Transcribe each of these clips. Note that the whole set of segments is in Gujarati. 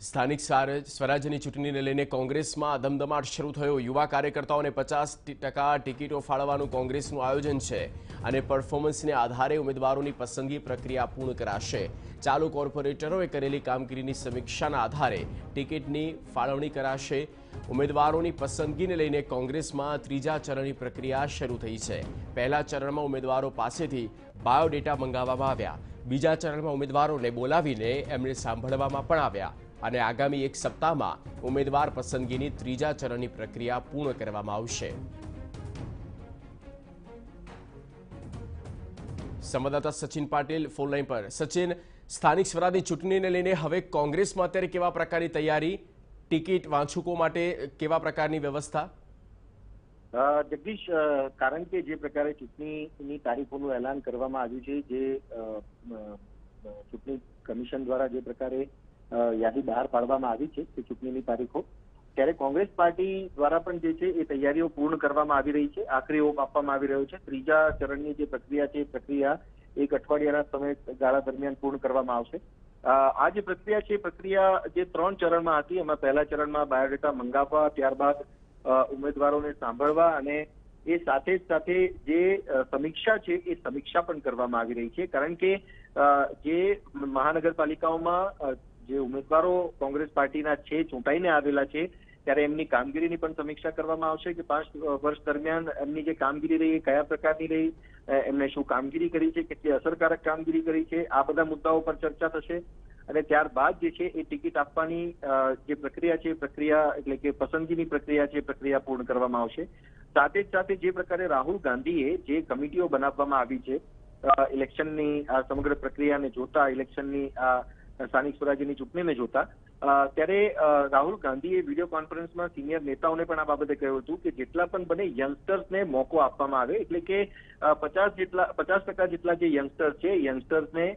સ્થાનિક સ્વરાજ- સ્વરાજ્યની ચૂંટણીને લઈને કોંગ્રેસમાં ધમધમાટ શરૂ થયો. યુવા કાર્યકર્તાઓને પચાસ ટકા ટિકિટો ફાળવવાનું કોંગ્રેસનું આયોજન છે અને પરફોર્મન્સને આધારે ઉમેદવારોની પસંદગી પ્રક્રિયા પૂર્ણ કરાશે. ચાલુ કોર્પોરેટરોએ કરેલી કામગીરીની સમીક્ષાના આધારે ટિકિટની ફાળવણી કરાશે. ઉમેદવારોની પસંદગીને લઈને કોંગ્રેસમાં ત્રીજા ચરણની પ્રક્રિયા શરૂ થઈ છે. પહેલા ચરણમાં ઉમેદવારો પાસેથી બાયોડેટા મંગાવવામાં આવ્યા. બીજા ચરણમાં ઉમેદવારોને બોલાવીને એમને સાંભળવામાં પણ આવ્યા. અને આગામી એક સપ્તાહમાં ઉમેદવાર પસંદગીની ત્રીજા ચરણની પ્રક્રિયા પૂર્ણ કરવામાં આવશે. સંવાદદાતા સચિન પાટીલ ફોનલાઈન પર. સચિન, સ્થાનિક સ્વરાજની ચૂંટણીને લઈને હવે કોંગ્રેસમાં અત્યારે કેવા પ્રકારની તૈયારી? ટિકિટ વાંચુકો માટે કેવા પ્રકારની વ્યવસ્થા? જગદીશ કારણ કે જે પ્રકારે ચૂંટણીની તારીખોનું એલાન કરવામાં આવ્યું છે, જે ચૂંટણી કમિશન દ્વારા જે પ્રકારે યાદી બહાર પાડવામાં આવી છે તે ચૂંટણીની તારીખો. ત્યારે કોંગ્રેસ પાર્ટી દ્વારા પણ જે છે એ તૈયારીઓ પૂર્ણ કરવામાં આવી રહી છે. આખરી ઓપ આપવામાં આવી રહ્યો છે. ત્રીજા ચરણની જે પ્રક્રિયા છે, એ પ્રક્રિયા એક અઠવાડિયાના સમય ગાળા દરમિયાન પૂર્ણ કરવામાં આવશે. આ જે પ્રક્રિયા છે, એ પ્રક્રિયા જે ત્રણ ચરણમાં હતી, એમાં પહેલા ચરણમાં બાયોડેટા મંગાવવા, ત્યારબાદ ઉમેદવારોને સાંભળવા અને એ સાથે જ સાથે જે સમીક્ષા છે, એ સમીક્ષા પણ કરવામાં આવી રહી છે. કારણ કે જે મહાનગરપાલિકાઓમાં જે ઉમેદવારો કોંગ્રેસ પાર્ટીના છે, ચૂંટાઈને આવેલા છે, ત્યારે એમની કામગીરીની પણ સમીક્ષા કરવામાં આવશે કે પાંચ વર્ષ દરમિયાન એમની જે કામગીરી રહી કયા પ્રકારની રહી એમને શું કામગીરી કરી છે, કેટલી અસરકારક કામગીરી કરી છે, આ બધા મુદ્દાઓ પર ચર્ચા થશે. અને ત્યારબાદ જે છે, એ ટિકિટ આપવાની જે પ્રક્રિયા છે પ્રક્રિયા એટલે કે પસંદગીની પ્રક્રિયા છે પ્રક્રિયા પૂર્ણ કરવામાં આવશે. સાથે જ સાથે જે પ્રકારે રાહુલ ગાંધીએ જે કમિટીઓ બનાવવામાં આવી છે ઇલેક્શનની, આ સમગ્ર પ્રક્રિયાને જોતા, ઇલેક્શનની, આ સ્થાનિક સ્વરાજ્યની ચૂંટણીને જોતા ત્યારે રાહુલ ગાંધીએ વીડિયો કોન્ફરન્સમાં સિનિયર નેતાઓને પણ આ બાબતે કહ્યું હતું કે જેટલા પણ બને યંગસ્ટર્સને મોકો આપવામાં આવે, એટલે કે પચાસ જેટલા, પચાસ ટકા જેટલા જે યંગસ્ટર્સ છે યંગસ્ટર્સને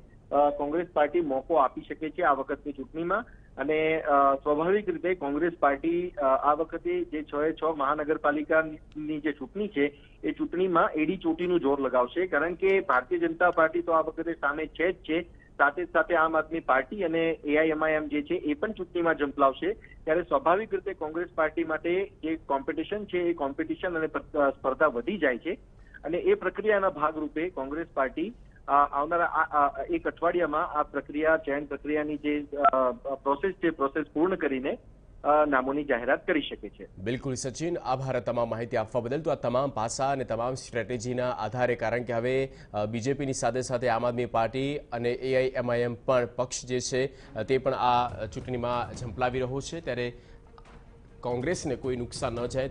કોંગ્રેસ પાર્ટી મોકો આપી શકે છે આ વખતની ચૂંટણીમાં. અને સ્વાભાવિક રીતે કોંગ્રેસ પાર્ટી આ વખતે જે છ એ છ મહાનગરપાલિકાની જે ચૂંટણી છે, એ ચૂંટણીમાં એડી ચોટીનું જોર લગાવશે. કારણ કે ભારતીય જનતા પાર્ટી તો આ વખતે સામે છે જ છે. સાથે સાથે આમ આદમી પાર્ટી અને એઆઈએમઆઈએમ જે છે, એ પણ ચૂંટણીમાં ઝંપલાવશે. ત્યારે સ્વાભાવિક રીતે કોંગ્રેસ પાર્ટી માટે જે કોમ્પિટિશન છે, એ કોમ્પિટિશન અને સ્પર્ધા વધી જાય છે. અને એ પ્રક્રિયાના ભાગરૂપે કોંગ્રેસ પાર્ટી આવનારા એક અઠવાડિયામાં આ પ્રક્રિયા, ચયન પ્રક્રિયાની જે પ્રોસેસ છે પ્રોસેસ પૂર્ણ કરીને નામોની જાહેરાત કરી શકે છે. બિલકુલ સચિન, આભાર તમામ માહિતી આપવા બદલ. તો આ તમામ પાસા અને તમામ સ્ટ્રેટેજીના આધારે, કારણ કે હવે બીજેપીની સાથે સાથે આમ આદમી પાર્ટી અને એઆઈએમઆઈએમ પણ પક્ષ જે છે તે પણ આ ચૂંટણીમાં ઝંપલાવી રહ્યો છે. ત્યારે કોંગ્રેસને કોઈ નુકસાન ન જાય